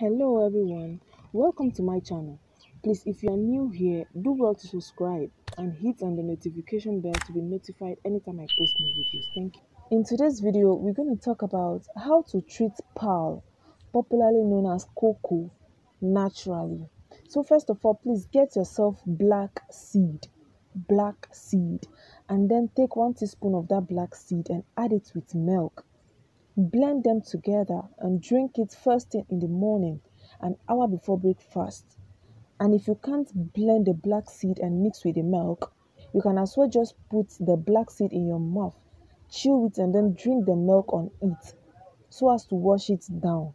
Hello everyone, welcome to my channel. Please if you are new here, do well to subscribe and hit on the notification bell to be notified anytime I post new videos. Thank you. In today's video, we're going to talk about how to treat pile, popularly known as koko, naturally. So first of all, please get yourself black seed, black seed, and then take one teaspoon of that black seed and add it with milk Blend them together and drink it first thing in the morning, an hour before breakfast. And if you can't blend the black seed and mix with the milk, you can as well just put the black seed in your mouth, chew it, and then drink the milk on it so as to wash it down.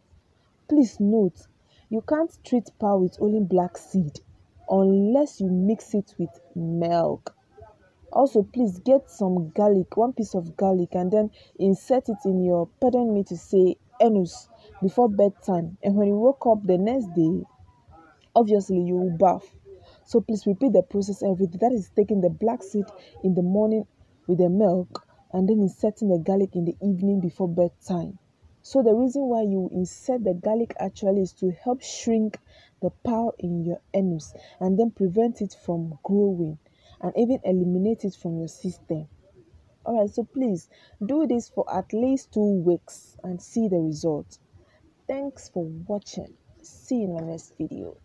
Please note, you can't treat pile with only black seed unless you mix it with milk also please get some garlic one piece of garlic and then insert it in your pardon me to say anus before bedtime. And when you wake up the next day obviously you will bath. So please repeat the process every day. That is taking the black seed in the morning with the milk and then inserting the garlic in the evening before bedtime. So the reason why you insert the garlic actually is to help shrink the pile in your anus and then prevent it from growing and even eliminate it from your system. Alright, so please do this for at least two weeks and see the result. Thanks for watching. See you in my next video.